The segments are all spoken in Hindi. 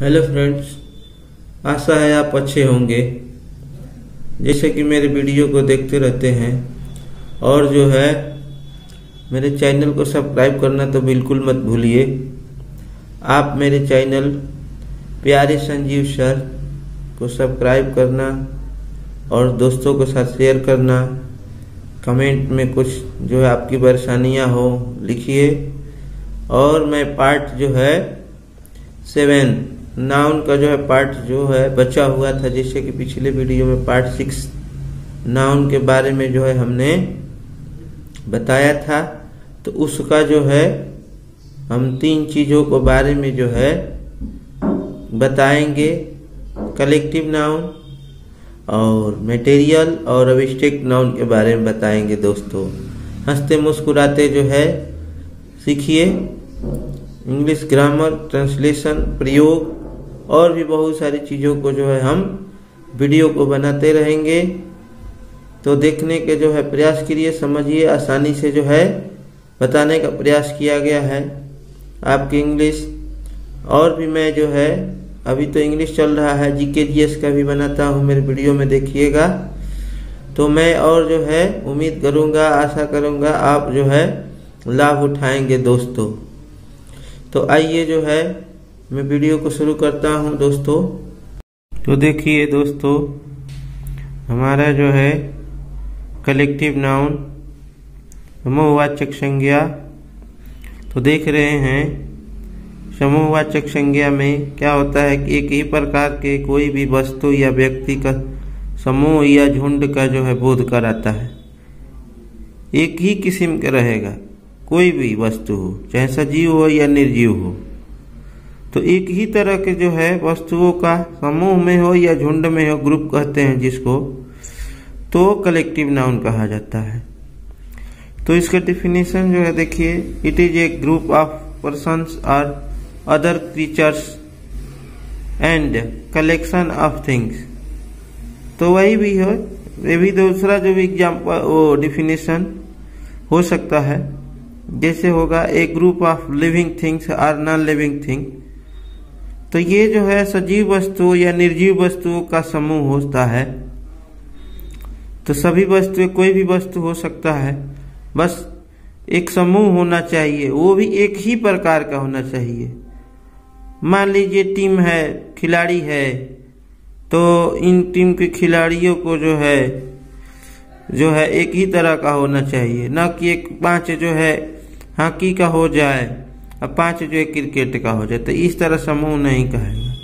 हेलो फ्रेंड्स, आशा है आप अच्छे होंगे। जैसे कि मेरे वीडियो को देखते रहते हैं और जो है, मेरे चैनल को सब्सक्राइब करना तो बिल्कुल मत भूलिए। आप मेरे चैनल प्यारे संजीव सर को सब्सक्राइब करना और दोस्तों के साथ शेयर करना। कमेंट में कुछ जो है आपकी परेशानियाँ हो, लिखिए। और मैं पार्ट जो है, सेवन नाउन का जो है पार्ट जो है बचा हुआ था, जैसे कि पिछले वीडियो में पार्ट सिक्स नाउन के बारे में जो है हमने बताया था। तो उसका जो है हम तीन चीज़ों के बारे में जो है बताएँगे। कलेक्टिव नाउन और मटेरियल और अविष्टिक नाउन के बारे में बताएँगे दोस्तों। हँसते मुस्कुराते जो है सीखिए। इंग्लिश ग्रामर, ट्रांसलेशन, प्रयोग और भी बहुत सारी चीज़ों को जो है हम वीडियो को बनाते रहेंगे। तो देखने के जो है प्रयास करिए, समझिए, आसानी से जो है बताने का प्रयास किया गया है। आपकी इंग्लिश और भी मैं जो है, अभी तो इंग्लिश चल रहा है जीके जीएस का भी बनाता हूँ, मेरे वीडियो में देखिएगा। तो मैं और जो है, उम्मीद करूँगा, आशा करूँगा, आप जो है लाभ उठाएँगे दोस्तों। तो आइए जो है मैं वीडियो को शुरू करता हूँ, दोस्तों। तो देखिए, दोस्तों, हमारा जो है कलेक्टिव नाउन समूहवाचक संज्ञा। तो देख रहे हैं, समूहवाचक संज्ञा में क्या होता है कि एक ही प्रकार के कोई भी वस्तु या व्यक्ति का समूह या झुंड का जो है बोध कराता है। एक ही किस्म का रहेगा, कोई भी वस्तु हो, चाहे सजीव हो या निर्जीव हो। तो एक ही तरह के जो है वस्तुओं का समूह में हो या झुंड में हो, ग्रुप कहते हैं जिसको तो कलेक्टिव नाउन कहा जाता है। तो इसका डिफिनेशन जो है देखिए it is a group of person or other creatures and collection of things तो वही भी है, ये भी दूसरा जो भी एग्ज़ाम्पल वो डिफिनेशन हो सकता है। जैसे होगा a group of living things or non living thing तो ये जो है सजीव वस्तु या निर्जीव वस्तुओं का समूह होता है। तो सभी वस्तुएँ कोई भी वस्तु हो सकता है। बस एक समूह होना चाहिए, वो भी एक ही प्रकार का होना चाहिए। मान लीजिए टीम है, खिलाड़ी है तो इन टीम के खिलाड़ियों को जो है जो है एक ही तरह का होना चाहिए। न कि एक पाँच जो है, हॉकी का हो जाए। और पाँच जो है क्रिकेट का हो जाए तो इस तरह समूह नहीं कहेगा।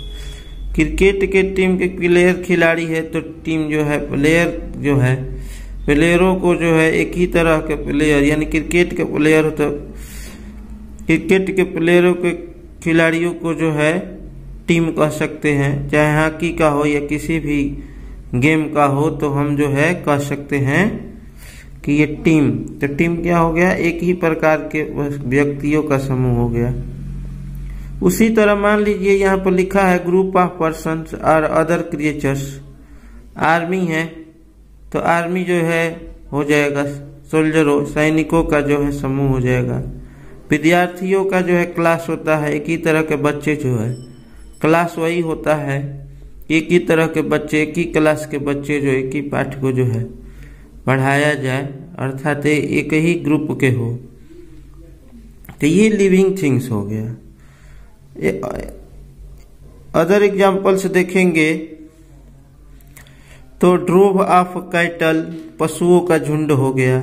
क्रिकेट के टीम के प्लेयर खिलाड़ी है तो टीम जो है प्लेयर जो है प्लेयरों को जो है एक ही तरह के प्लेयर यानी क्रिकेट के प्लेयर तो क्रिकेट के प्लेयरों के खिलाड़ियों को जो है टीम कह सकते हैं, चाहे हॉकी का हो या किसी भी गेम का हो तो हम जो है कह सकते हैं कि ये टीम तो टीम क्या हो गया? एक ही प्रकार के व्यक्तियों का समूह हो गया। उसी तरह मान लीजिए यहाँ पर लिखा है ग्रुप ऑफ़ पर्सन और अदर क्रिएचर्स आर्मी है तो आर्मी जो है, हो जाएगा। सोल्जरों सैनिकों का जो है समूह हो जाएगा। विद्यार्थियों का जो है क्लास होता है, एक ही तरह के बच्चे जो है। क्लास वही होता है, एक ही तरह के बच्चे, एक ही क्लास के बच्चे जो, एक ही पाठ को जो है। पढ़ाया जाए, अर्थात एक ही ग्रुप के हो तो ये लिविंग थिंग्स हो गया। अदर एग्जाम्पल्स देखेंगे तो ड्रोव ऑफ़ कैटल पशुओं का झुंड हो गया।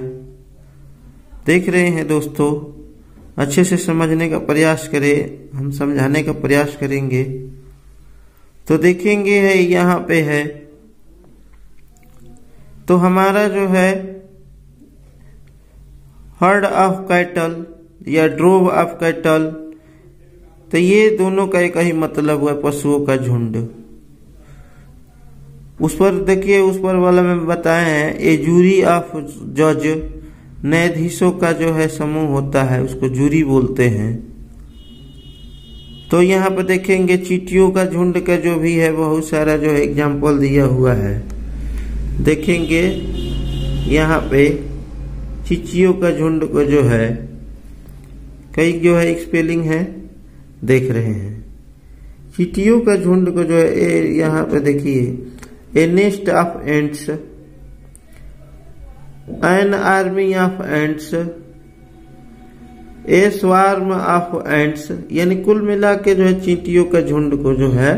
देख रहे हैं दोस्तों, अच्छे से समझने का प्रयास करें, हम समझाने का प्रयास करेंगे। तो देखेंगे है, यहाँ पे है तो हमारा जो है हर्ड ऑफ़ कैटल या ड्रोव ऑफ़ कैटल तो ये दोनों का एक ही मतलब हुआ पशुओं का झुंड। उस पर देखिए, उस पर वाला में बताए हैं ए जूरी ऑफ़ जज न्यायाधीशों का जो है समूह होता है, उसको जूरी बोलते हैं। तो यहाँ पर देखेंगे, चीटियों का झुंड का जो भी है, बहुत सारा जो एग्ज़ाम्पल दिया हुआ है। देखेंगे। यहाँ पे चिचियों का झुंड को जो है कई जो है स्पेलिंग है, देख रहे हैं। चीटियों का झुंड को जो है यहाँ पे देखिए। A nest of ants an army of ants a swarm of ants यानी कुल मिला के जो है चींटियों का झुंड को जो है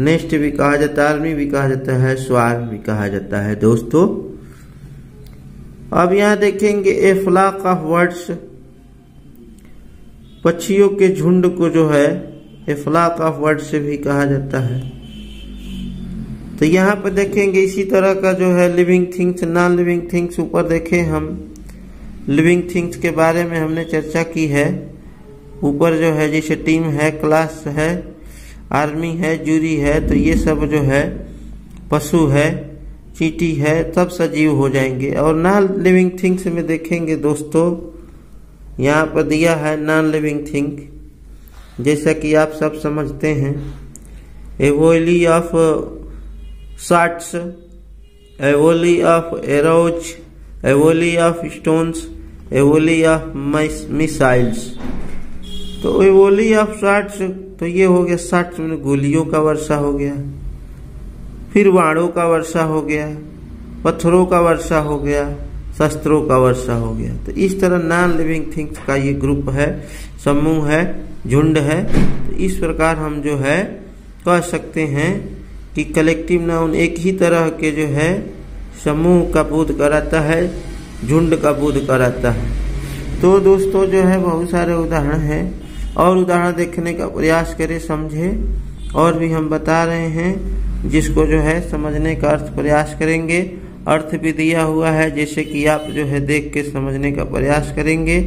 नेस्ट भी कहा जाता है आर्मी भी कहा जाता है स्वार्म भी कहा जाता है, दोस्तों। अब यहाँ देखेंगे ए फ्लाक ऑफ़ वर्ड्स। पक्षियों के झुंड को जो है ए फ्लाक ऑफ़ वर्ड से भी कहा जाता है। तो यहाँ पर देखेंगे इसी तरह का जो है living things non living things ऊपर देखे हम। लिविंग थिंग्स के बारे में हमने चर्चा की है। ऊपर जो है, जैसे टीम है क्लास है आर्मी है, जूरी है तो ये सब जो है, पशु है, चीटी है तब सजीव हो जाएँगे। और नॉन लिविंग थिंग्स में देखेंगे दोस्तों, यहाँ पर दिया है नॉन लिविंग थिंग जैसा कि आप सब समझते हैं a volley of shots a volley of arrows a volley of stones a volley of missiles तो एवोली ऑफ़ शार्ट्स तो ये हो गया शार्ट्स में गोलियों का वर्षा हो गया, फिर वाणों का वर्षा हो गया, पत्थरों का वर्षा हो गया, शस्त्रों का वर्षा हो गया। तो इस तरह नॉन लिविंग थिंग्स का ये ग्रुप है, समूह है, झुंड है। तो इस प्रकार हम जो है, कह सकते हैं कि कलेक्टिव नाउन एक ही तरह के जो है, समूह का बोध कराता है, झुंड का बोध कराता है। तो दोस्तों, जो है बहुत सारे उदाहरण हैं। और उदाहरण देखने का प्रयास करें, समझे। और भी हम बता रहे हैं, जिसको जो है समझने का अर्थ प्रयास करेंगे। अर्थ भी दिया हुआ है, जैसे कि आप जो है देख के समझने का प्रयास करेंगे,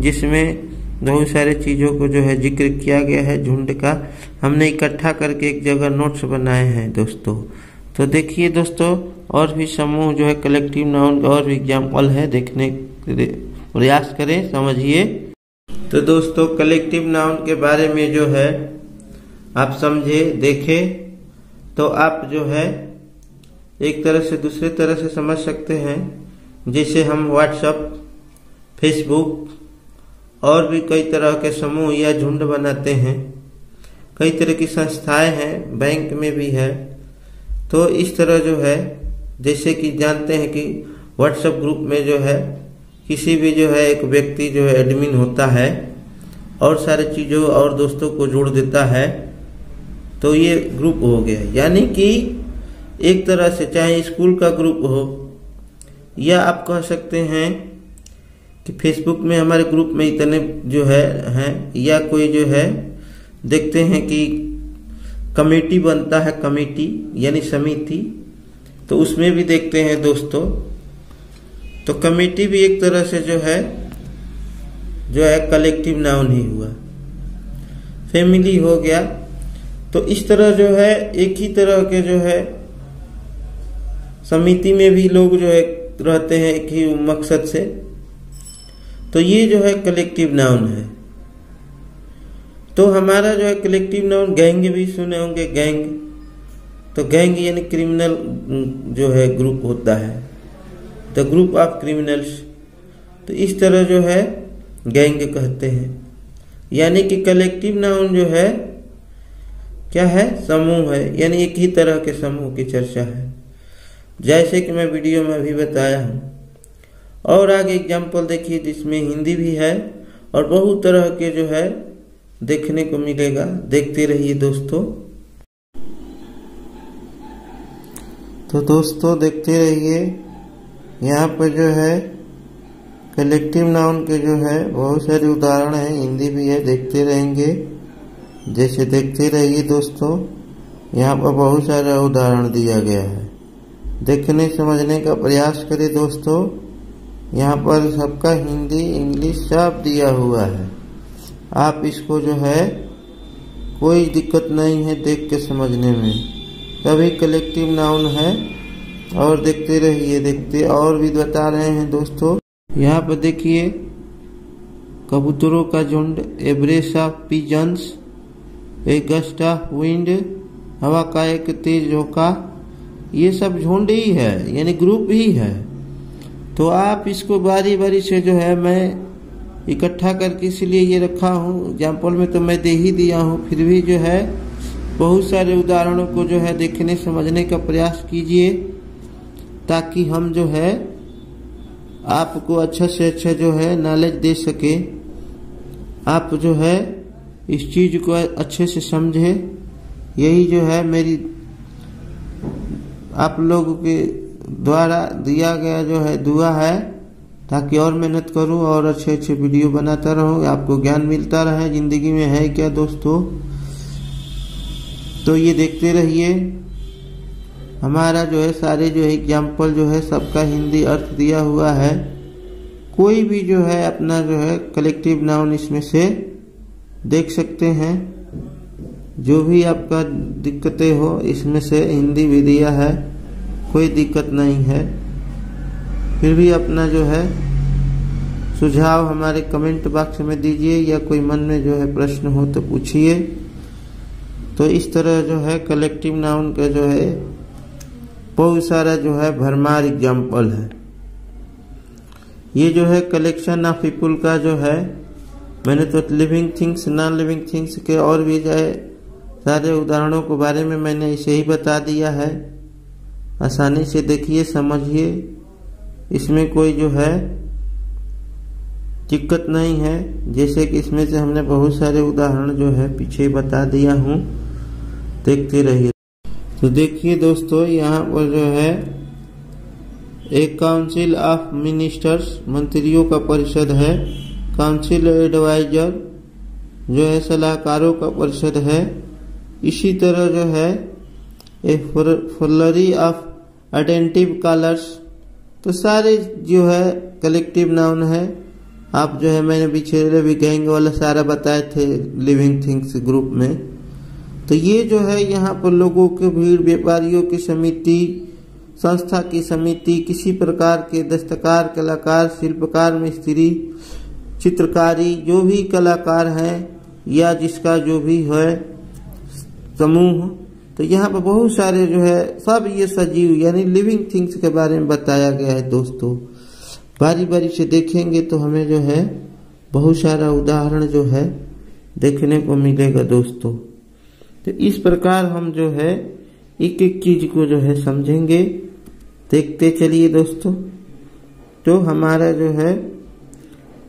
जिसमें बहुत सारे चीज़ों को जो है ज़िक्र किया गया है, झुंड का। हमने इकट्ठा करके एक जगह नोट्स बनाए हैं, दोस्तों। तो देखिए दोस्तों, और भी समूह जो है कलेक्टिव नाउन का और भी एग्ज़ाम्पल है, देखने प्रयास करें, समझिए। तो दोस्तों कलेक्टिव नाउन के बारे में जो है, आप समझे, देखे तो आप जो है, एक तरह से दूसरे तरह से समझ सकते हैं। जैसे हम व्हाट्सअप फेसबुक और भी कई तरह के समूह या झुंड बनाते हैं। कई तरह की संस्थाएँ हैं, बैंक में भी है। तो इस तरह जो है, जैसे कि जानते हैं कि व्हाट्सएप ग्रुप में जो है किसी भी जो है, एक व्यक्ति जो है एडमिन होता है और सारे चीज़ों और दोस्तों को जोड़ देता है तो ये ग्रुप हो गया। यानी कि एक तरह से चाहे स्कूल का ग्रुप हो, या आप कह सकते हैं कि फेसबुक में हमारे ग्रुप में इतने जो है, हैं, या कोई जो है, देखते हैं कि कमेटी बनता है कमेटी यानी समिति तो उसमें भी देखते हैं दोस्तों तो कमेटी भी एक तरह से जो है जो है कलेक्टिव नाउन ही हुआ। फैमिली हो गया। तो इस तरह जो है, एक ही तरह के जो है, समिति में भी लोग जो है रहते हैं एक ही मकसद से। तो ये जो है कलेक्टिव नाउन है। तो हमारा जो है कलेक्टिव नाउन गैंग भी सुने होंगे, गैंग। तो गैंग यानी क्रिमिनल जो है ग्रुप होता है। द ग्रुप ऑफ़ क्रिमिनल्स तो इस तरह जो है, गैंग कहते हैं। यानी कि कलेक्टिव नाउन जो है, क्या है? समूह है। यानी एक ही तरह के समूह की चर्चा है। जैसे कि मैं वीडियो में अभी बताया हूँ। और आगे एग्ज़ाम्पल देखिए, जिसमें हिंदी भी है और बहुत तरह के जो है, देखने को मिलेगा। देखते रहिए दोस्तों। तो दोस्तों, देखते रहिए। यहाँ पर जो है कलेक्टिव नाउन के जो है, बहुत सारे उदाहरण हैं, हिंदी भी है, देखते रहेंगे। जैसे देखते रहिए दोस्तों, यहाँ पर बहुत सारा उदाहरण दिया गया है। देखने समझने का प्रयास करें दोस्तों, यहाँ पर सबका हिंदी, इंग्लिश सब दिया हुआ है। आप इसको जो है, कोई दिक्कत नहीं है देख के समझने में। कभी कलेक्टिव नाउन है और देखते रहिए, देखते और भी बता रहे हैं दोस्तों। यहाँ पर देखिए, कबूतरों का झुंड Everest of pigeons a gust of wind, हवा का एक तेज झोंका, ये सब झुंड ही है, यानी ग्रुप ही है। तो आप इसको बारी बारी से जो है, मैं इकट्ठा करके इसलिए ये रखा हूँ। एग्ज़ाम्पल में तो मैं दे ही दिया हूँ, फिर भी जो है, बहुत सारे उदाहरणों को जो है देखने, समझने का प्रयास कीजिए। ताकि हम जो है, आपको अच्छा से अच्छा जो है नॉलेज दे सके। आप जो है इस चीज़ को अच्छे से समझे। यही जो है मेरी, आप लोगों के द्वारा दिया गया जो है दुआ है, ताकि और मेहनत करूँ और अच्छे अच्छे वीडियो बनाता रहूँ, आपको ज्ञान मिलता रहे। ज़िंदगी में है क्या दोस्तों? तो ये देखते रहिए। हमारा जो है सारे जो है एग्ज़ाम्पल जो है सबका हिंदी अर्थ दिया हुआ है। कोई भी जो है अपना जो है कलेक्टिव नाउन इसमें से देख सकते हैं। जो भी आपका दिक्कतें हो, इसमें से हिंदी भी दिया है। कोई दिक्कत नहीं है। फिर भी अपना जो है सुझाव हमारे कमेंट बॉक्स में दीजिए या कोई मन में जो है प्रश्न हो तो पूछिए। तो इस तरह जो है कलेक्टिव नाउन का जो है बहुत सारा जो है भरमार एग्ज़ाम्पल है। ये जो है कलेक्शन ऑफ़ पीपुल का जो है, मैंने तो living things non living things के और भी जो सारे उदाहरणों के बारे में मैंने इसे ही बता दिया है। आसानी से देखिए, समझिए। इसमें कोई जो है दिक्कत नहीं है। जैसे कि इसमें से हमने बहुत सारे उदाहरण जो है पीछे बता दिया हूँ। देखते रहिए। तो देखिए दोस्तों, यहाँ पर जो है, एक काउंसिल ऑफ़ मिनिस्टर्स मंत्रियों का परिषद है। काउंसिल एडवाइजर जो है, सलाहकारों का परिषद है। इसी तरह जो है a flurry of attentive colours तो सारे जो है कलेक्टिव नाउन है। आप जो है, मैंने पीछे भी गैंग वाला सारा बताए थे लिविंग थिंग्स ग्रुप में। तो ये जो है यहाँ पर लोगों के भीड़, व्यापारियों की समिति, संस्था की समिति, किसी प्रकार के दस्तकार, कलाकार, शिल्पकार, मिस्त्री, चित्रकारी, जो भी कलाकार हैं या जिसका जो भी है समूह तो यहाँ पर बहुत सारे जो है सब ये सजीव, यानी लिविंग थिंग्स के बारे में बताया गया है दोस्तों। बारी बारी से देखेंगे तो हमें जो है बहुत सारा उदाहरण जो है देखने को मिलेगा दोस्तों। तो इस प्रकार हम जो है एक एक चीज़ को जो है समझेंगे। देखते चलिए दोस्तों। तो हमारा जो है,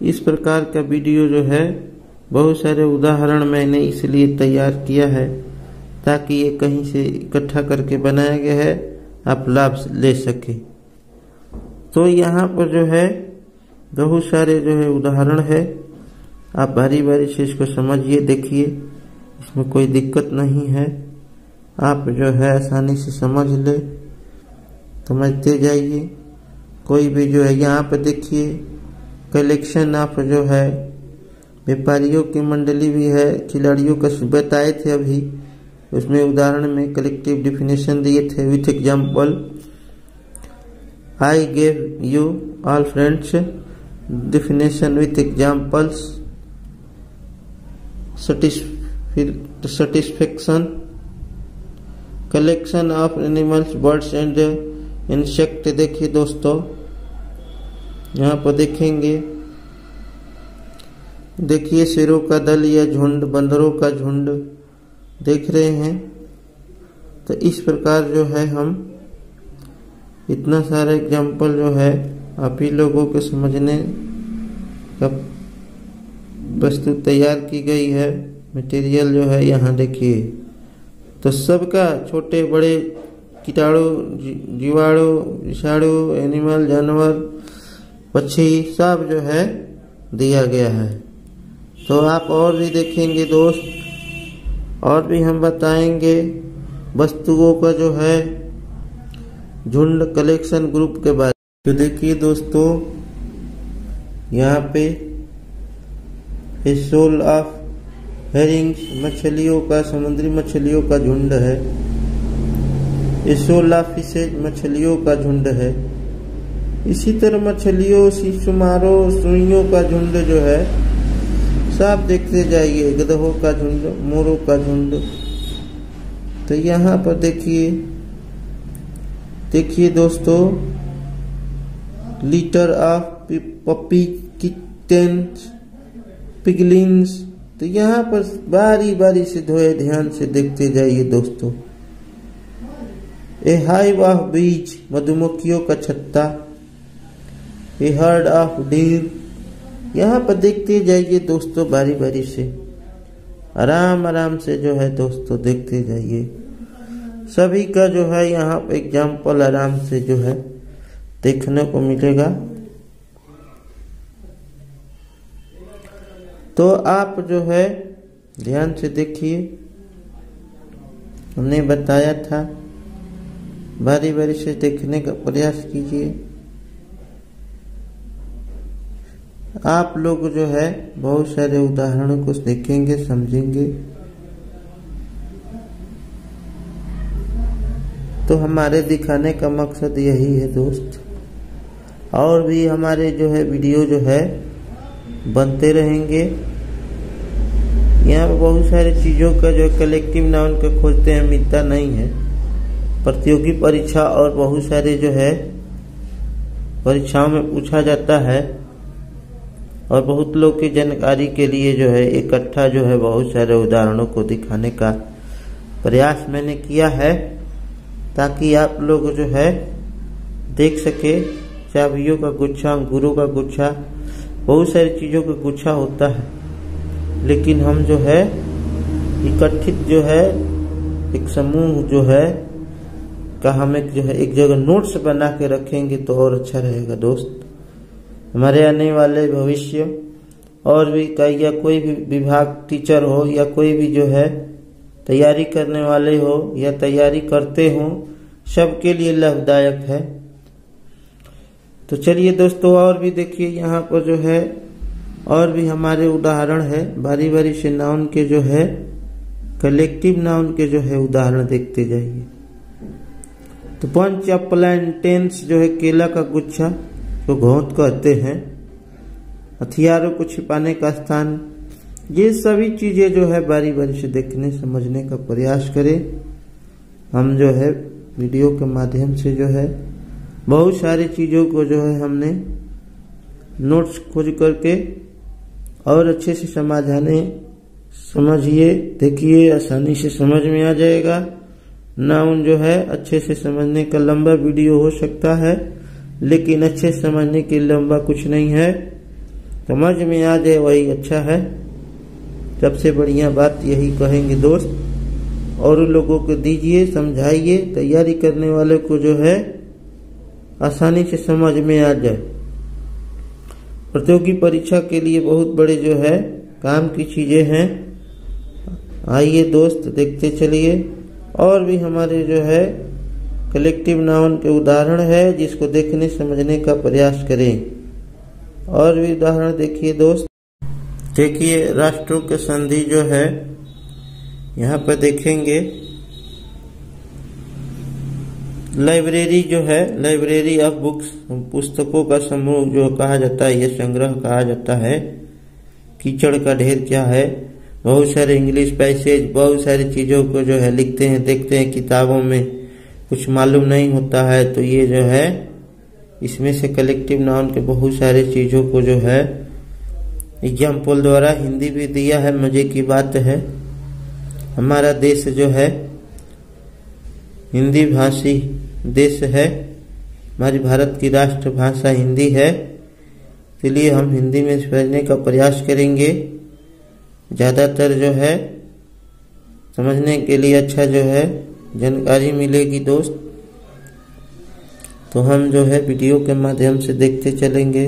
इस प्रकार का वीडियो जो है, बहुत सारे उदाहरण मैंने इसलिए तैयार किया है, ताकि ये कहीं से इकट्ठा करके बनाया गया है, आप लाभ ले सके। तो यहाँ पर जो है, बहुत सारे जो है उदाहरण है। आप बारी बारी से इसको समझिए, देखिए। इसमें कोई दिक्कत नहीं है। आप जो है आसानी से समझ ले, समझते जाइए। कोई भी जो है यहाँ पे देखिए, कलेक्शन आप जो है, व्यापारियों की मंडली भी है, खिलाड़ियों का बताए थे अभी, उसमें उदाहरण में कलेक्टिव डिफिनेशन दिए थे with example I gave you all friends definition with examples satisfaction collection of animals birds and insect देखिए दोस्तों, यहाँ पर देखेंगे। देखिए शेरों का दल या झुंड, बंदरों का झुंड देख रहे हैं। तो इस प्रकार जो है हम, इतना सारा एग्ज़ाम्पल जो है आप ही लोगों के समझने का वस्तु तैयार की गई है। मटेरियल जो है यहाँ देखिए। तो सबका छोटे, बड़े कीटाणु जीवाणु, विषाणु एनिमल जानवर, पक्षी सब जो है दिया गया है। तो आप और भी देखेंगे दोस्त, और भी हम बताएँगे वस्तुओं का जो है झुंड कलेक्शन ग्रुप के बारे तो देखिए दोस्तों, यहाँ पे सोल ऑफ़ हेरिंग्स मछलियों का, समुद्री मछलियों का झुंड है। सोलह फिशेज मछलियों का झुंड है। इसी तरह मछलियों, शिशुमारों, सुइयों का झुंड जो है सब देखते जाइए, गधों का झुंड, मोरों का झुंड। तो यहाँ पर देखिए देखिए दोस्तों, litter of puppy kittens piglings तो यहाँ पर बारी बारी से धोए, ध्यान से देखते जाइए दोस्तों। ए हाई वाह बीज, मधुमक्खियों का छत्ता। ए हर्ड ऑफ़ डीर यहाँ पर देखते जाइए दोस्तों बारी बारी से। आराम आराम से जो है दोस्तों देखते जाइए। सभी का जो है यहाँ पर एग्ज़ाम्पल आराम से जो है देखने को मिलेगा। तो आप जो है, ध्यान से देखिए। हमने बताया था बारी बारी से देखने का प्रयास कीजिए। आप लोग जो है, बहुत सारे उदाहरणों को देखेंगे, समझेंगे। तो हमारे दिखाने का मकसद यही है, दोस्त। और भी हमारे जो है, वीडियो जो है बनते रहेंगे। यहाँ पर बहुत सारे चीज़ों का जो कलेक्टिव नाउन का खोजते हैं मिलता नहीं है। प्रतियोगी परीक्षा और बहुत सारे जो है, परीक्षाओं में पूछा जाता है। और बहुत लोग की जानकारी के लिए जो है, इकट्ठा जो है, बहुत सारे उदाहरणों को दिखाने का प्रयास मैंने किया है, ताकि आप लोग जो है, देख सके चाबियों का गुच्छा, गुरु का गुच्छा बहुत सारी चीज़ों का गुच्छा होता है। लेकिन हम जो है, इकट्ठित जो है, एक समूह जो है, का हम एक जो है, एक जगह नोट्स बना के रखेंगे तो और अच्छा रहेगा। दोस्त, हमारे आने वाले भविष्य, और भी कई या कोई भी विभाग टीचर हो, या कोई भी जो है, तैयारी करने वाले हो, या तैयारी करते हो, सबके लिए लाभदायक है। तो चलिए दोस्तों, और भी देखिए यहाँ पर जो है, और भी हमारे उदाहरण है। बारी बारी से नाउन के जो है, कलेक्टिव नाउन के जो है उदाहरण देखते जाइए। तो पंच या प्लांटेन्स जो है केला का गुच्छा को घोंट कहते हैं, हथियारों को छिपाने का स्थान, ये सभी चीज़ें जो है बारी बारी से देखने, समझने का प्रयास करें। हम जो है, वीडियो के माध्यम से जो है बहुत सारी चीज़ों को जो है हमने नोट्स खोज करके और अच्छे से समझाने समझिए, देखिए, आसानी से समझ में आ जाएगा। नाउन जो है, अच्छे से समझने का लंबा वीडियो हो सकता है, लेकिन अच्छे समझने के लंबा कुछ नहीं है। समझ में आ जाए, वही अच्छा है। सबसे बढ़िया बात यही कहेंगे दोस्त। और लोगों को दीजिए, समझाइए, तैयारी करने वाले को जो है आसानी से समझ में आ जाए। प्रतियोगी परीक्षा के लिए बहुत बड़े जो है, काम की चीज़ें हैं। आइए दोस्त, देखते चलिए। और भी हमारे जो है कलेक्टिव नाउन के उदाहरण है, जिसको देखने समझने का प्रयास करें। और भी उदाहरण देखिए दोस्त। देखिए, राष्ट्रों के संधि जो है, यहाँ पर देखेंगे। लाइब्रेरी जो है, लाइब्रेरी ऑफ़ बुक्स, पुस्तकों का समूह जो कहा जाता है यह संग्रह कहा जाता है कीचड़ का ढेर क्या है। बहुत सारे इंग्लिश पैसेज बहुत सारी चीज़ों को जो है लिखते हैं, देखते हैं, किताबों में कुछ मालूम नहीं होता है तो ये जो है, इसमें से कलेक्टिव नाउन के बहुत सारे चीज़ों को जो है एग्ज़ाम्पल द्वारा हिंदी भी दिया है, मज़े की बात है। हमारा देश जो है हिंदी भाषी देश है। हमारी भारत की राष्ट्रभाषा हिंदी है। इसलिए हम हिंदी में समझने का प्रयास करेंगे। ज़्यादातर जो है, समझने के लिए अच्छा जो है, जानकारी मिलेगी दोस्त। तो हम जो है वीडियो के माध्यम से देखते चलेंगे।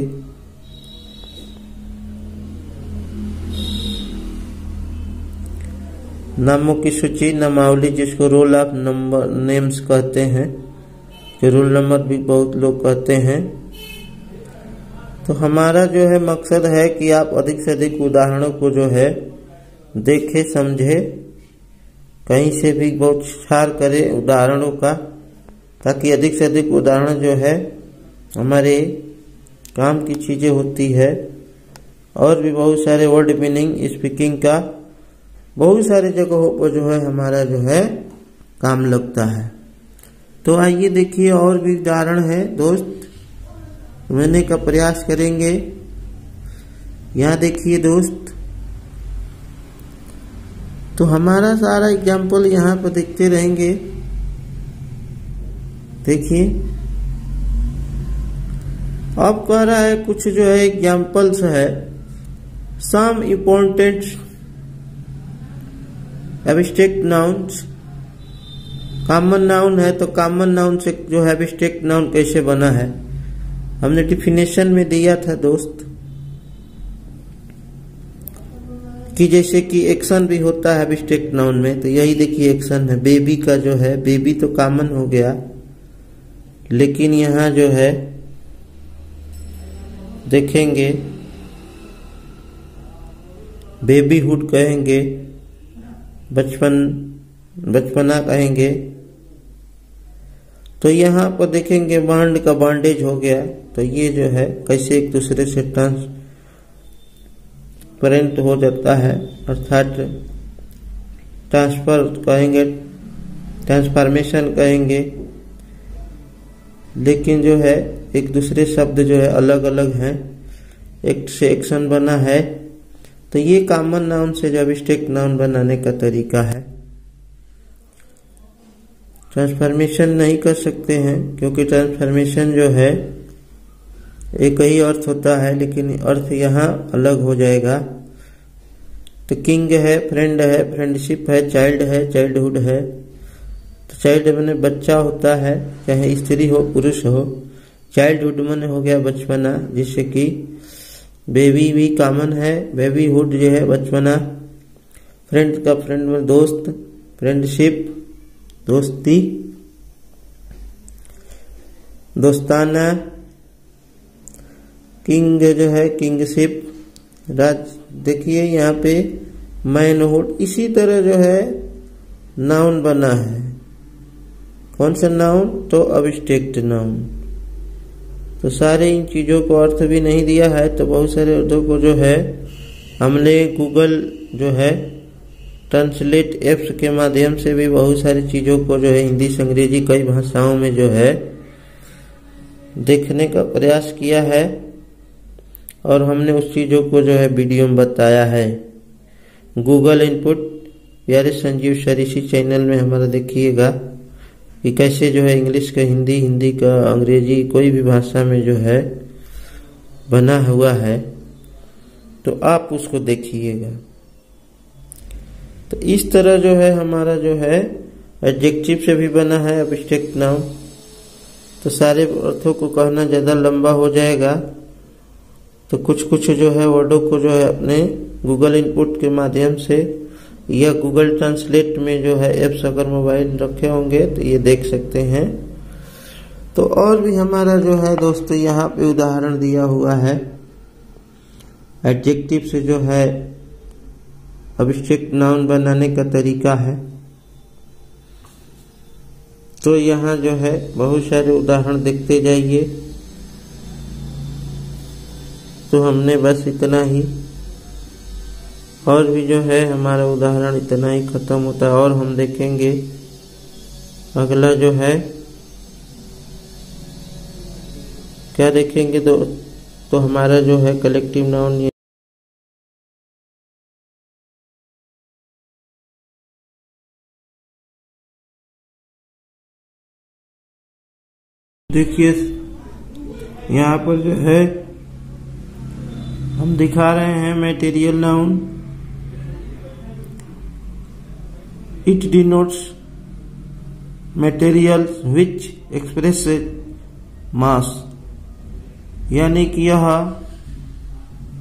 नामों की सूची, नामावली जिसको रोल ऑफ़ नंबर नेम्स कहते हैं, जो रोल नंबर भी बहुत लोग कहते हैं। तो हमारा जो है मकसद है कि आप अधिक से अधिक उदाहरणों को जो है देखे, समझे, कहीं से भी बहुत छार करें उदाहरणों का, ताकि अधिक से अधिक उदाहरण जो है हमारे काम की चीज़ें होती है। और भी बहुत सारे वर्ड मीनिंग स्पीकिंग का बहुत सारी जगहों पर जो है, हमारा जो है, काम लगता है। तो आइए देखिए, और भी उदाहरण है, दोस्त। मैंने का प्रयास करेंगे। यहाँ देखिए, दोस्त। तो हमारा सारा एग्ज़ाम्पल यहाँ पर देखते रहेंगे। देखिए। अब कह रहा है, कुछ जो है एग्जाम्पल्स है। Some important abstract nouns common noun है तो कॉमन नाउन से जो है नाउन कैसे बना है? हमने डिफिनेशन में दिया था दोस्त, कि जैसे कि एक्शन भी होता है एबिस्ट्रेक्ट नाउन में तो यही देखिए एक्शन है। बेबी का जो है बेबी तो कॉमन हो गया, लेकिन यहाँ जो है, देखेंगे बेबीहुड कहेंगे बचपन, बचपना कहेंगे। तो यहाँ पर देखेंगे बांड का बांडेज हो गया। तो ये जो है, कैसे एक दूसरे से ट्रांसपेरेंट हो जाता है, अर्थात ट्रांसफ़र कहेंगे, ट्रांसफॉर्मेशन कहेंगे। लेकिन जो है, एक दूसरे शब्द जो है अलग अलग हैं। एक से एक्शन बना है। तो ये कॉमन नाउन से जब स्टेक नाउन बनाने का तरीका है। ट्रांसफॉर्मेशन नहीं कर सकते हैं, क्योंकि ट्रांसफॉर्मेशन जो है, एक ही अर्थ होता है, लेकिन अर्थ यहाँ अलग हो जाएगा। तो किंग है फ्रेंड है फ्रेंडशिप है चाइल्ड है चाइल्डहुड है। तो चाइल्ड मैंने बच्चा होता है, चाहे स्त्री हो, पुरुष हो। चाइल्डहुड मैंने हो गया बचपना, जिससे कि बेबी भी कॉमन है बेबीहुड जो है बचपना। फ्रेंड का फ्रेंड में दोस्त फ्रेंडशिप दोस्ती। दोस्ताना। किंग जो है किंगशिप राज, देखिए यहाँ पे मैनहुड इसी तरह जो है नाउन बना है। कौन सा नाउन तो अबिस्टेक्ट नाउन तो सारे इन चीज़ों को अर्थ भी नहीं दिया है तो बहुत सारे अर्थों को जो है, हमने गूगल जो है ट्रांसलेट एप्स के माध्यम से भी बहुत सारी चीज़ों को जो है हिंदी से अंग्रेज़ी कई भाषाओं में जो है, देखने का प्रयास किया है, और हमने उस चीज़ों को जो है वीडियो में बताया है। गूगल इनपुट प्यारे संजीव सर इसी चैनल में हमारा देखिएगा। कि कैसे जो है इंग्लिश का, हिंदी हिंदी का, अंग्रेज़ी कोई भी भाषा में जो है बना हुआ है तो आप उसको देखिएगा। तो इस तरह जो है हमारा जो है एडजेक्टिव से भी बना है अबिस्ट्रैक्ट नाउन तो सारे अर्थों को कहना ज़्यादा लंबा हो जाएगा। तो कुछ कुछ जो है वर्डों को जो है अपने गूगल इनपुट के माध्यम से या गूगल ट्रांसलेट में जो है एप्स अगर मोबाइल रखे होंगे तो ये देख सकते हैं। तो और भी हमारा जो है दोस्तों, यहाँ पे उदाहरण दिया हुआ है। एडजेक्टिव से जो है अभिषेक नाउन बनाने का तरीका है। तो यहाँ जो है बहुत सारे उदाहरण देखते जाइए। तो हमने बस इतना ही और भी जो है, हमारा उदाहरण इतना ही खत्म होता है, और हम देखेंगे। अगला जो है, क्या देखेंगे तो तो हमारा जो है कलेक्टिव नाउन देखिए, यहाँ पर जो है, हम दिखा रहे हैं material noun it denotes material which express mass यानी कि यह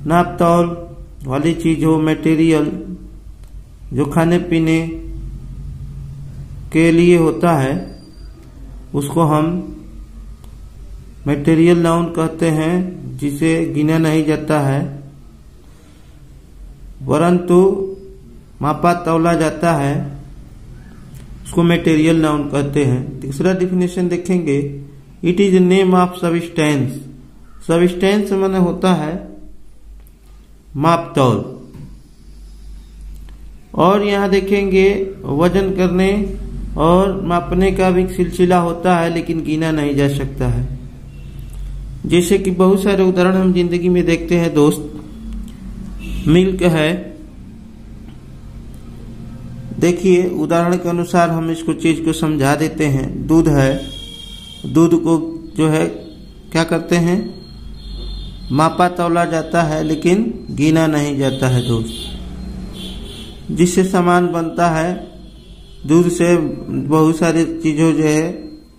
नापतौल वाली चीज़ हो मटेरियल जो खाने पीने के लिए होता है, उसको हम मटेरियल नाउन कहते हैं, जिसे गिना नहीं जाता है। परंतु मापा तौला जाता है। उसको मटेरियल नाउन कहते हैं, तीसरा डिफिनेशन देखेंगे। It is name of substance substance मैंने होता है माप तौल और यहाँ देखेंगे वज़न करने और मापने का भी सिलसिला होता है, लेकिन गिना नहीं जा सकता है। जैसे कि बहुत सारे उदाहरण हम ज़िंदगी में देखते हैं, दोस्त। मिल्क है देखिए, उदाहरण के अनुसार हम इसको चीज़ को समझा देते हैं। दूध है। दूध को जो है, क्या करते हैं? मापा तोला जाता है, लेकिन गिना नहीं जाता है दूध। जिससे सामान बनता है, दूध से बहुत सारी चीज़ों जो है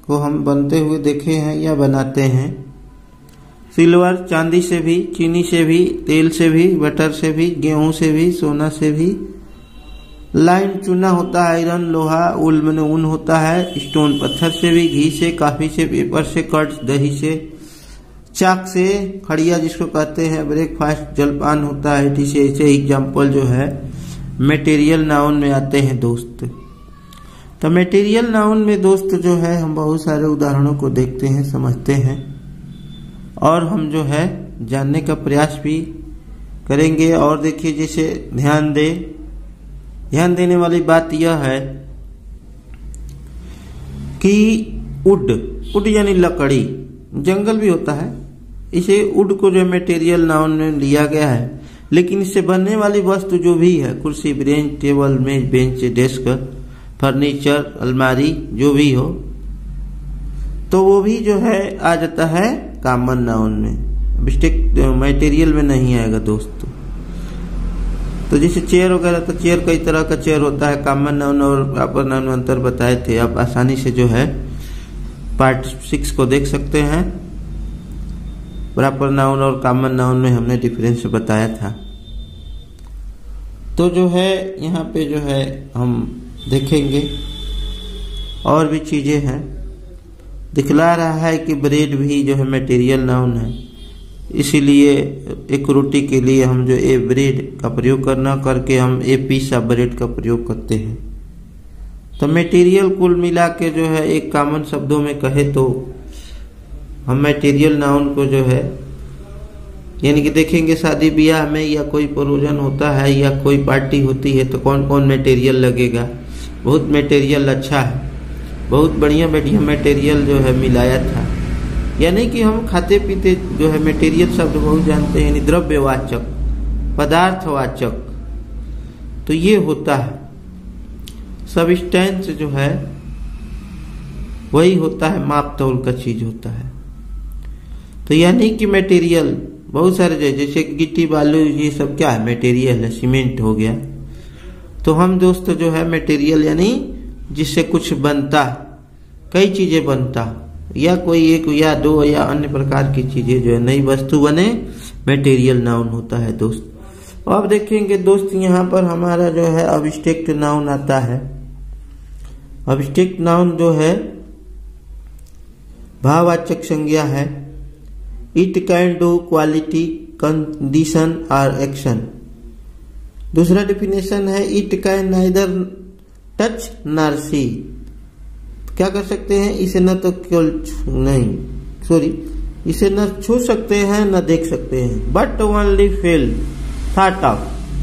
को हम बनते हुए देखे हैं या बनाते हैं। सिल्वर चांदी से भी, चीनी से भी, तेल से भी, बटर से भी, गेहूँ से भी, सोना से भी लाइन चूना होता है आयरन लोहा उल मैंने ऊन होता है स्टोन पत्थर से भी, घी से, काफ़ी से पेपर से कट दही से। चाक से, खड़िया जिसको कहते हैं ब्रेकफास्ट जलपान होता है ऐसे ऐसे एग्ज़ाम्पल जो है मेटेरियल नाउन में आते हैं दोस्त। तो मेटेरियल नाउन में दोस्त जो है, हम बहुत सारे उदाहरणों को देखते हैं, समझते हैं, और हम जो है, जानने का प्रयास भी करेंगे, और देखिए, जैसे ध्यान दे ध्यान देने वाली बात यह है कि उड उड यानी लकड़ी, जंगल भी होता है। इसे उड को जो मेटेरियल नाउन में लिया गया है, लेकिन इससे बनने वाली वस्तु जो भी है, कुर्सी, ब्रेंच, टेबल, मेज, बेंच, डेस्क, फर्नीचर, अलमारी, जो भी हो तो वो भी जो है, आ जाता है कॉमन नाउन में। मटेरियल में नहीं आएगा दोस्तों। तो जैसे चेयर वगैरह तो चेयर कई तरह का चेयर होता है, कॉमन नाउन और प्रॉपर नाउन अंतर बताए थे। आप आसानी से जो है पार्ट सिक्स को देख सकते हैं। प्रॉपर नाउन और कॉमन नाउन में हमने डिफरेंस बताया था। तो जो है, यहाँ पे जो है, हम देखेंगे। और भी चीज़ें हैं। दिखला रहा है कि ब्रेड भी जो है मटेरियल नाउन है। इसीलिए एक रोटी के लिए हम जो ए ब्रेड का प्रयोग करना करके हम ए पीसा ब्रेड का प्रयोग करते हैं। तो मटेरियल कुल मिला के जो है, एक कॉमन शब्दों में कहे तो हम मटेरियल नाउन को जो है, यानी कि देखेंगे शादी ब्याह में या कोई प्रोजन होता है या कोई पार्टी होती है तो कौन कौन मटेरियल लगेगा? बहुत मटेरियल अच्छा है। बहुत बढ़िया बढ़िया मटेरियल जो है मिलाया था। यानी कि हम खाते पीते जो है मेटेरियल शब्द बहुत जानते हैं, यानी द्रव्यवाचक, पदार्थवाचक। तो ये होता है। सबस्टेंस जो है, वही होता है माप तौल का चीज़ होता है। तो यानी कि मटेरियल बहुत सारे जैसे गिट्टी, बालू, ये सब क्या है? मटेरियल है सीमेंट हो गया। तो हम दोस्त जो है मटेरियल यानी जिससे कुछ बनता, कई चीज़ें बनता। या कोई एक या दो या अन्य प्रकार की चीज़ें जो है, नई वस्तु बने मेटेरियल नाउन होता है दोस्त। अब देखेंगे दोस्त, यहाँ पर हमारा जो है अबिस्टेक्ट नाउन आता है। अबिस्टेक्ट नाउन जो है, भाववाचक संज्ञा है। It can do quality condition और एक्शन दूसरा डिफिनेशन है it can neither touch nor see क्या कर सकते हैं? इसे न तो केवल नहीं सॉरी इसे न छू सकते हैं, न देख सकते हैं। But only feel thought of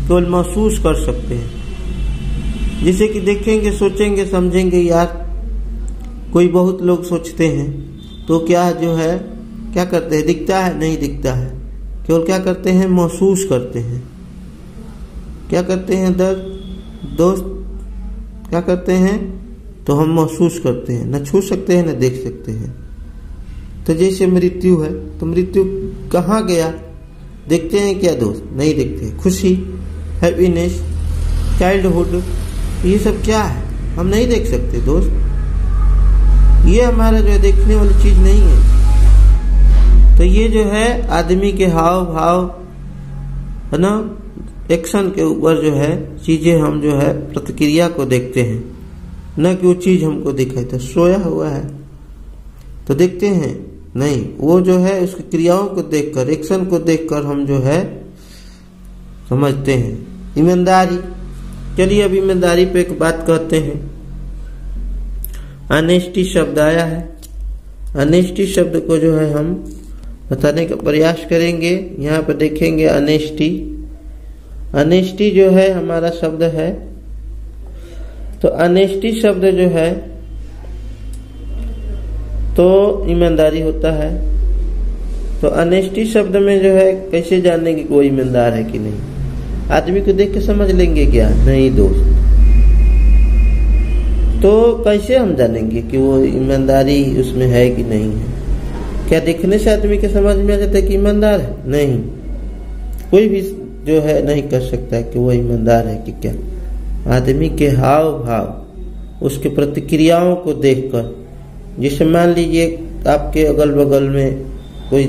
केवल महसूस कर सकते हैं। जिसे कि देखेंगे, सोचेंगे, समझेंगे, यार, कोई बहुत लोग सोचते हैं तो क्या जो है, क्या करते हैं? दिखता है, नहीं दिखता है। केवल क्या करते हैं? महसूस करते हैं। क्या करते हैं? दर्द, दोस्त, क्या करते हैं? तो हम महसूस करते हैं। न छू सकते हैं, न देख सकते हैं। तो जैसे मृत्यु है तो मृत्यु कहाँ गया? देखते हैं क्या दोस्त? नहीं देखते। हैं खुशी हैप्पीनेस चाइल्डहुड ये सब क्या है? हम नहीं देख सकते दोस्त। ये हमारा जो है देखने वाली चीज़ नहीं है। तो ये जो है आदमी के हाव भाव है ना? एक्शन के ऊपर जो है, चीज़ें हम जो है प्रतिक्रिया को देखते हैं। न कि वो चीज़ हमको दिखाई तो सोया हुआ है। तो देखते हैं। नहीं, वो जो है उसकी क्रियाओं को देखकर, एक्शन को देखकर हम जो है, समझते हैं। ईमानदारी। चलिए अब ईमानदारी पे एक बात कहते हैं। अनेष्टि शब्द आया है। अनेष्टि शब्द को जो है हम बताने का प्रयास करेंगे। यहाँ पर देखेंगे अनेष्टि। अनेष्टि जो है, हमारा शब्द है तो अनेष्टि शब्द जो है तो ईमानदारी होता है। तो अनेष्टि शब्द में जो है, कैसे जानने की कोई ईमानदार है कि नहीं? आदमी को देख के समझ लेंगे क्या? नहीं दोस्त। तो कैसे हम जानेंगे कि वो ईमानदारी उसमें है कि नहीं है? क्या देखने से आदमी के समझ में आ जाता है कि ईमानदार है? नहीं। कोई भी जो है, नहीं कर सकता कि वो ईमानदार है कि क्या। आदमी के हाव भाव उसके प्रतिक्रियाओं को देखकर, जैसे मान लीजिए आपके अगल बगल में कोई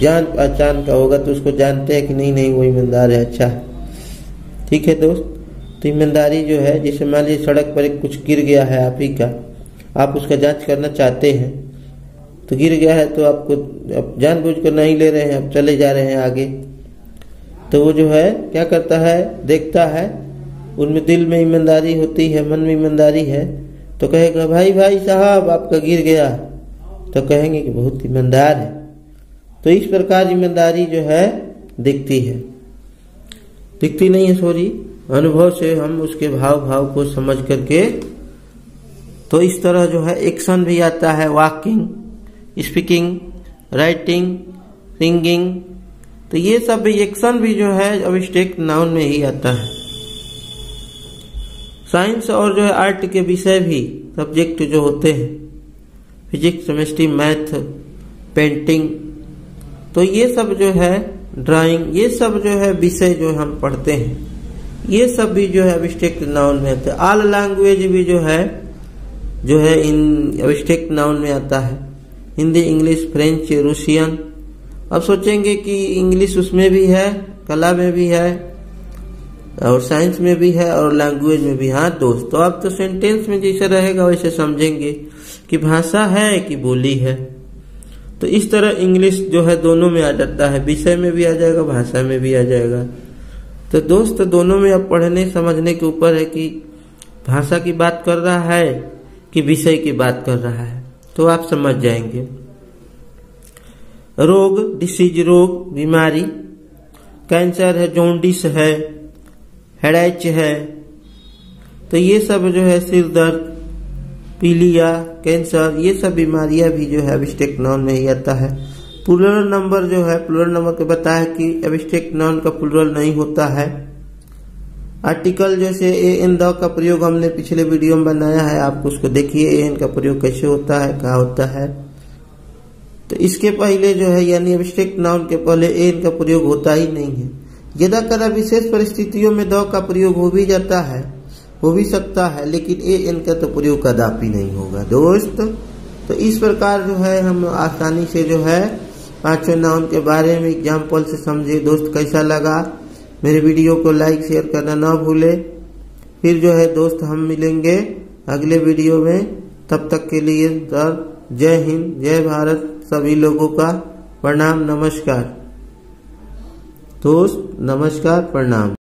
जान पहचान का होगा तो उसको जानते हैं कि नहीं नहीं, वो ईमानदार है अच्छा है। ठीक है दोस्त? तो ईमानदारी जो है, जैसे मान लीजिए सड़क पर एक कुछ गिर गया है आप ही का, आप उसका जाँच करना चाहते हैं तो गिर गया है तो आपको आप जानबूझ कर नहीं ले रहे हैं, आप चले जा रहे हैं आगे। तो वो जो है, क्या करता है? देखता है उनमें दिल में ईमानदारी होती है, मन में ईमानदारी है तो कहेगा, भाई भाई साहब, आपका गिर गया। तो कहेंगे कि बहुत ईमानदार है। तो इस प्रकार ईमानदारी जो है, दिखती है। दिखती नहीं है, सॉरी, अनुभव से हम उसके भाव भाव को समझ करके तो इस तरह जो है, एक्शन भी आता है वॉकिंग स्पीकिंग राइटिंग सिंगिंग तो ये सब भी, एक्शन भी जो है अभिष्टेक नाउन में ही आता है। साइंस और जो है आर्ट के विषय भी सब्जेक्ट जो होते हैं। फिजिक्स, केमिस्ट्री, मैथ, पेंटिंग तो ये सब जो है ड्राइंग, ये सब जो है विषय जो हम पढ़ते हैं, ये सब भी जो है अभिष्टेक नाउन में आते हैं। ऑल लैंग्वेज भी जो है जो है इन अभिष्टेक नाउन में आता है। Hindi, English, French, Russian. अब सोचेंगे कि इंग्लिश उसमें भी है, कला में भी है और साइंस में भी है और लैंग्वेज में भी। हाँ दोस्त, अब तो सेंटेंस में जैसे रहेगा वैसे समझेंगे कि भाषा है कि बोली है। तो इस तरह इंग्लिश जो है दोनों में आ जाता है। विषय में भी आ जाएगा, भाषा में भी आ जाएगा। तो दोस्त, दोनों में अब पढ़ने, समझने के ऊपर है कि भाषा की बात कर रहा है कि विषय की बात कर रहा है। तो आप समझ जाएँगे। रोग डिसीज रोग, बीमारी कैंसर है जोंडिस है हेडेच है। तो ये सब जो है, सिर दर्द, पीलिया, कैंसर, ये सब बीमारियाँ भी जो है अबिस्टेक नॉन में ही आता है। प्लूरल नंबर जो है प्लूरल नंबर के बताया कि अबिस्टेक नॉन का प्लूरल नहीं होता है। आर्टिकल जैसे ए एन द का प्रयोग हमने पिछले वीडियो में बनाया है, आप उसको देखिए ए एन का प्रयोग कैसे होता है, कहा होता है। तो इसके पहले जो है, यानी अभिषेक नाउन के पहले ए एन का प्रयोग होता ही नहीं है। यदा कदा विशेष परिस्थितियों में द का प्रयोग हो भी जाता है, हो भी सकता है, लेकिन ए, एन का तो प्रयोग कदापि नहीं होगा। दोस्त तो इस प्रकार जो है हम आसानी से जो है पाँचों नाउन के बारे में एग्ज़ाम्पल से समझे। दोस्त, कैसा लगा? मेरे वीडियो को लाइक, शेयर करना ना भूले। फिर जो है दोस्त, हम मिलेंगे अगले वीडियो में। तब तक के लिए जय हिंद, जय भारत, सभी लोगों का प्रणाम, नमस्कार। दोस्त नमस्कार प्रणाम।